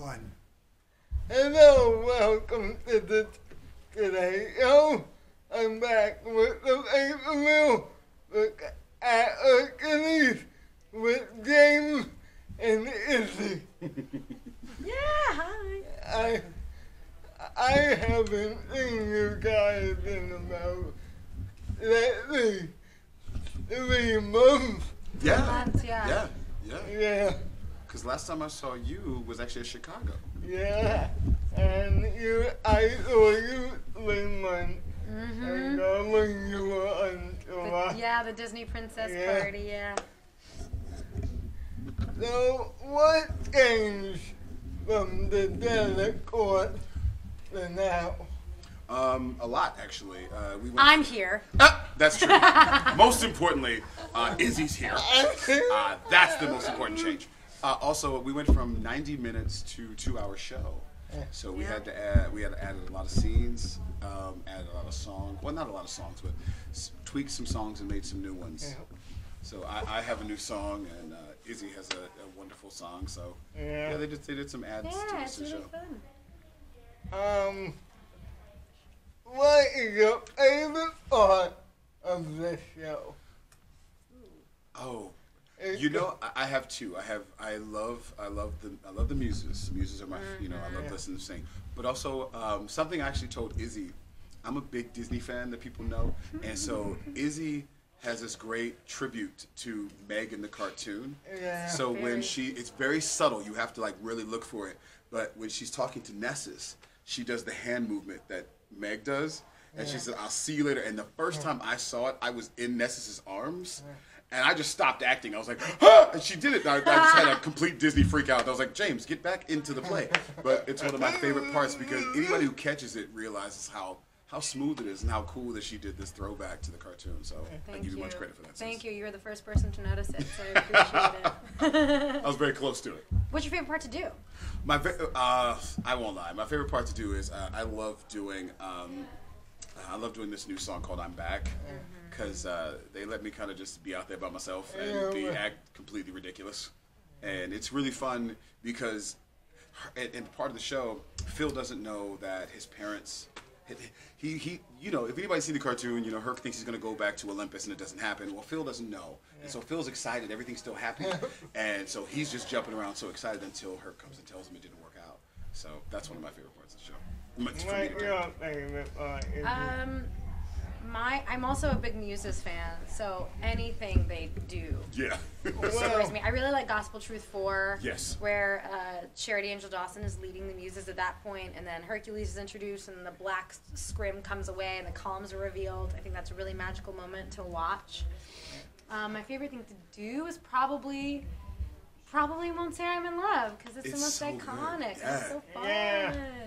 one. Hello, welcome to the Today Show. I'm back with the paper mill. Look at Hercules with James and Izzy. Yeah, hi. I I haven't seen you guys in about let's see, three months. Yeah. Months, yeah. Yeah. Yeah. Yeah, Because last time I saw you was actually in Chicago. yeah. And you, I saw you three months Mm-hmm. ago when you were on tour. yeah, the Disney princess Yeah. party. Yeah. So what changed from the Delacorte to now? Um, a lot actually. Uh, we went. I'm here. Ah, that's true. most importantly, uh, Izzy's here. Uh, that's the most important change. Uh, also, we went from 90 minutes to two-hour show, so we had to add we had to add a lot of scenes, um, added a lot of songs. Well, not a lot of songs, but s- tweaked some songs and made some new ones. So I, I have a new song, and uh, Izzy has a, a wonderful song. So Yeah. yeah, they did they did some ads to Yeah, this it's really show. fun. Um, what is your favorite part of this show? Oh, It's You know, I- have two. I have I love I love the I love the muses. The muses are my you know I love listening to sing. But also um, something I actually told Izzy. I'm a big Disney fan that people know, and so Izzy has this great tribute to Meg in the cartoon. Yeah. So when she, it's very subtle. You have to like really look for it. But when she's talking to Nessus, she does the hand movement that Meg does, and she said, "I'll see you later." And the first time I saw it, I was in Nessus's arms. And I just stopped acting. I was like, ah! and she did it. I, I just had a complete Disney freak out. I was like, James, get back into the play. But it's one of my favorite parts because anybody who catches it realizes how how smooth it is and how cool that she did this throwback to the cartoon. So I Thank give you, you. much credit for that. Thank sis. you. You're the first person to notice it, so I appreciate it. I was very close to it. What's your favorite part to do? My, uh, I won't lie. My favorite part to do is uh, I love doing. Um, I love doing this new song called "I'm Back" because uh, they let me kind of just be out there by myself and be Yeah. act completely ridiculous, and it's really fun because, her- and, and part of the show, Phil doesn't know that his parents. He, he, you know, if anybody's seen the cartoon, you know, Herc thinks he's gonna go back to Olympus and it doesn't happen. Well, Phil doesn't know, and so Phil's excited, everything's still happening, and so he's just jumping around so excited until Herc comes and tells him it didn't work out. So that's one of my favorite parts of the show. It's for me to What do. your favorite part is? Um, my I'm also a big Muses fan, so anything they do Yeah. inspires me. I really like Gospel Truth 4. Yes. Where uh, Charity Angel Dawson is leading the muses at that point, and then Hercules is introduced, and the black scrim comes away, and the columns are revealed. I think that's a really magical moment to watch. Um, my favorite thing to do is probably. Probably Won't Say I'm in Love because it's, It's the most so iconic. Yeah. It's so fun. Yeah.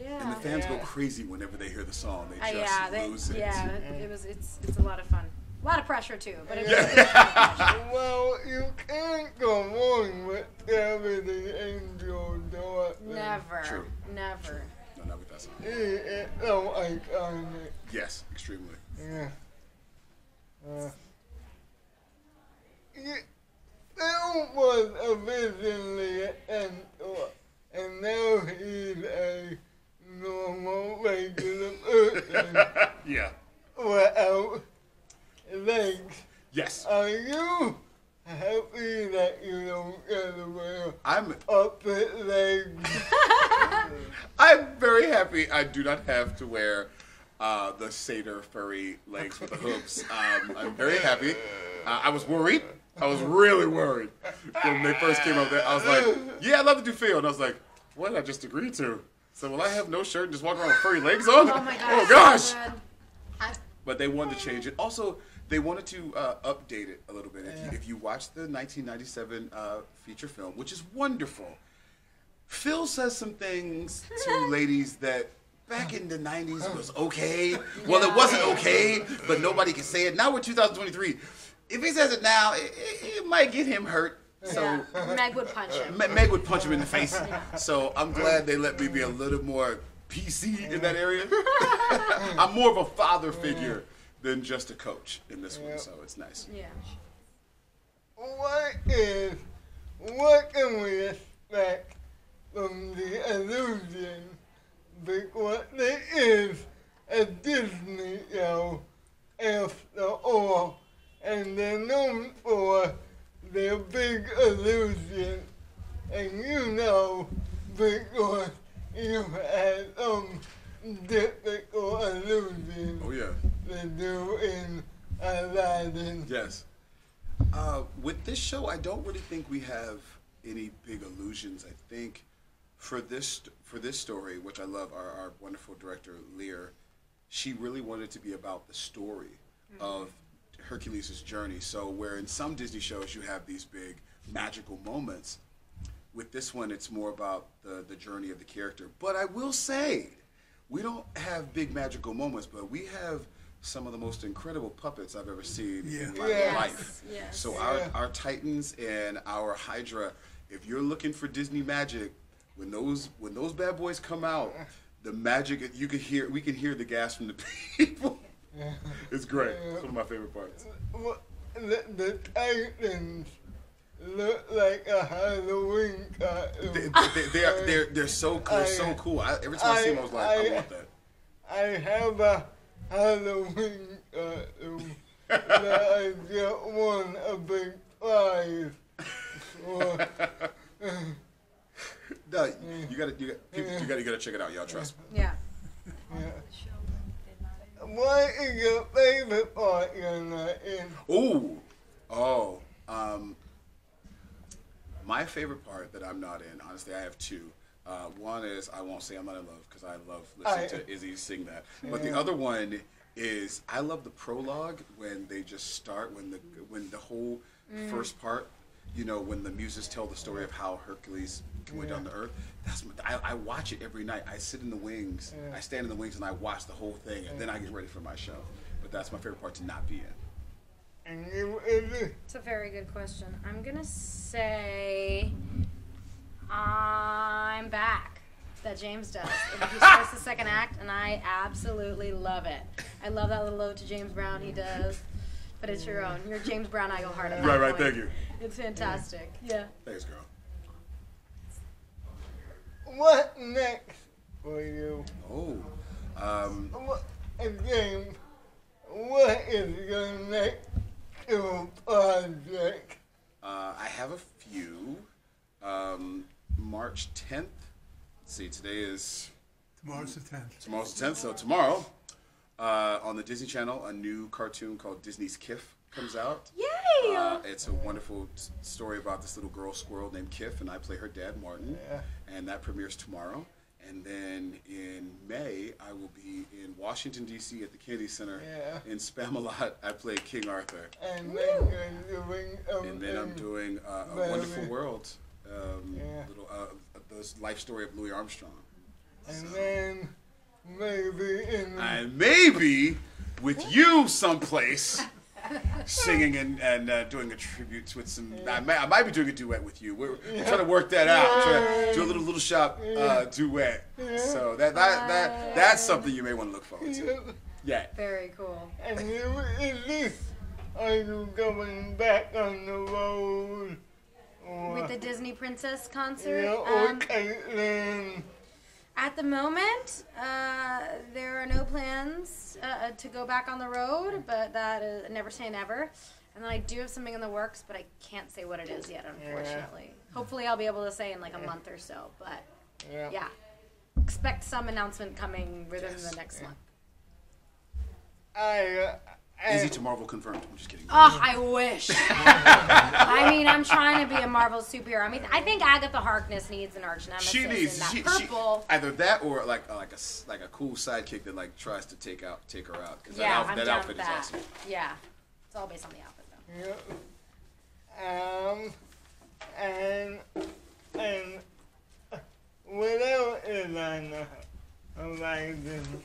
Yeah. and the fans go crazy whenever they hear the song. They Uh, just yeah, they, lose it. yeah, it, it was. It's it's a lot of fun. A lot of pressure too, but it was. Yeah. well, you can't go wrong with Charity Angel Dawson. Never, True. never. No, not with that song. He is so iconic. Yes, extremely. Yeah. Uh, yeah. Phil was originally an and now he's a normal, regular person yeah. without legs. Yes. Are you happy that you don't get to wear I'm puppet legs? I'm very happy I do not have to wear uh, the satyr furry legs with the hooves. Um, I'm very happy. Uh, I was worried. I was really worried when they first came up there. I was like, yeah, I'd love to do Phil. And I was like, what did I just agree to? So will I have no shirt and just walk around with furry legs on? Oh my gosh. Oh gosh. I, But they wanted to change it. Also, they wanted to uh, update it a little bit. If, you, if you watch the 1997 uh, feature film, which is wonderful, Phil says some things to ladies that back in the 90s was okay. Well, it wasn't okay, but nobody can say it. Now we're 2023. If he says it now, it, it, it might get him hurt. So yeah, Meg would punch uh, him. Me- Meg would punch him in the face. So I'm glad they let me be a little more PC in that area. I'm more of a father figure than just a coach in this one, so it's nice. Yeah. what is, what can we expect from the illusion because it is a Disney show after all, and they're known for their big illusion. And you know, because you had some difficult illusions Oh yeah. to do in Aladdin. Yes. Uh, with this show, I don't really think we have any big illusions. I think for this for this story, which I love, our, our wonderful director Lear, she really wanted to be about the story Hercules' journey. So where in some Disney shows you have these big magical moments, with this one it's more about the the journey of the character. But I will say, we don't have big magical moments, but we have some of the most incredible puppets I've ever seen in my Yes. life. Yes. So our, Yeah. our Titans and our Hydra, if you're looking for Disney magic, when those when those bad boys come out, the magic you can hear we can hear the gas from the people. It's great. It's one of my favorite parts. What- The, the Titans look like a Halloween costume. They, they, they are, they're they're so they're so cool. I, every time I, see them, I was like, I, I- want that. I have a Halloween costume that I just won a big prize for. No, you gotta you got people, you gotta you gotta check it out, y'all. Trust me. Yeah. Yeah. What is your favorite part you're not in? Ooh, oh, um, my favorite part that I'm not in, honestly, I have two. Uh, one is I won't say I'm not in love because I love listening I- to Izzy sing that. But the other one is I love the prologue when they just start when the when the whole first part, you know, when the muses tell the story of how Hercules went down to earth. That's my, I, I watch it every night. I sit in the wings, I stand in the wings, and I watch the whole thing, and then I get ready for my show. But that's my favorite part to not be in. And you, Izzy? It's a very good question. I'm gonna say I'm back. That James does. And he starts the second act, and I absolutely love it. I love that little ode to James Brown he does. But it's your own. You're James Brown Iglehart at that Right, right. point. Thank you. It's fantastic. Yeah. Thanks, girl. What next for you? Oh, um, What, again, what is your next new project? uh, I have a few. Um, March 10th. Let's see, today is Tomorrow's the 10th. tomorrow's the 10th, so tomorrow uh, on the Disney Channel, a new cartoon called Disney's Kiff comes out. Yay! Uh, it's a wonderful s- story about this little girl squirrel named Kiff, and I play her dad, Martin. Yeah. And that premieres tomorrow. And then in May, I will be in Washington, D.C. at the Kennedy Center Yeah. in Spamalot. I play King Arthur. And then doing something. And then I'm doing uh, a Very Wonderful good. World, um, Yeah. little uh, the life story of Louis Armstrong, And then maybe in and maybe with you someplace singing and, and uh, doing a tribute with some. I, may, I might be doing a duet with you. We're, we're trying to work that out. Trying to do a little little shop uh, duet. So that that that that's something you may want to look forward to. Yeah. Very cool. And you, is this, are you going back on the road? Or, With the Disney Princess concert. yeah, or um, Caitlin? At the moment, uh, there are no plans uh, to go back on the road, but that is never say never. And then I do have something in the works, but I can't say what it is yet, unfortunately. Hopefully, I'll be able to say in like a month or so. But Yeah. yeah, expect some announcement coming within Yes. the next month. I, uh, I, Izzy to Marvel confirmed. I'm just kidding. Oh, I wish. I mean, I'm trying to be a Marvel superhero. I mean, I think Agatha Harkness needs an arch nemesis. She needs in that she, she, either that or like uh, like a s- like a cool sidekick that like tries to take out take her out because yeah, that, outfit, I'm that down outfit with is that. awesome. Yeah, it's all based on the outfit, though. yeah. Um, and, and, uh, what else is on the horizon?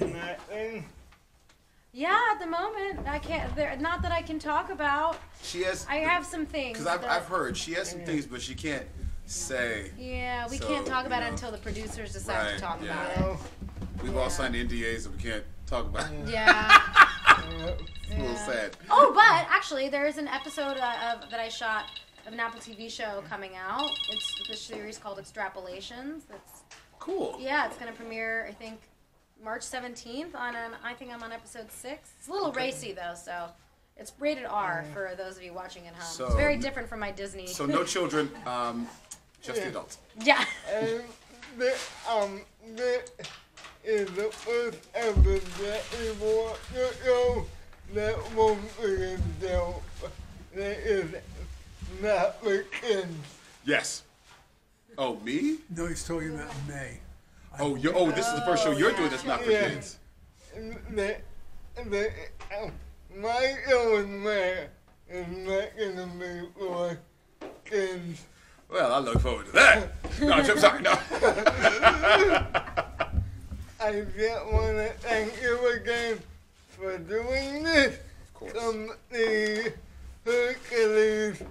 Nothing? Yeah, at the moment, I can't. There, not that I can talk about. She has I have some things. because I've, that- I've heard she has some things, but she can't say. Yeah, we So, can't talk about know. it until the producers decide Right, to talk yeah. about it. No. We've all signed NDAs and we can't talk about. it. Yeah. Yeah. A little sad. Oh, but actually, there is an episode uh, of that I shot of an Apple TV show coming out. It's the series called Extrapolations. That's Cool. yeah, it's gonna premiere I think March seventeenth on an I think I'm on episode six. It's a little racy though, so it's rated R for those of you watching at home. So- it's very different from my Disney. So no children, um, just the adults. yeah. And the, um, this is the first ever that we want know that won't be a joke. That is not for kids. Yes. Oh, me? No, he's talking about May. Oh, you oh, this is the first show you're doing that's not for Yeah. kids. The, the, um, my own man is not gonna be for kids. Well, I look forward to that. No, I'm sorry, no. I just want to thank you again for doing this. Of course the Hercules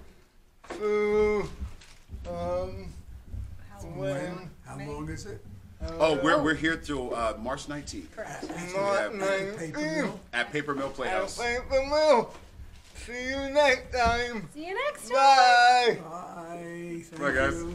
to, um, When? when, How long is it? Oh, we're, we're here till uh, March 19th Correct. March 19th. at Paper Mill Playhouse. thank the mill. See you next time. See you next time. Bye. Bye. Thank Bye, guys. you.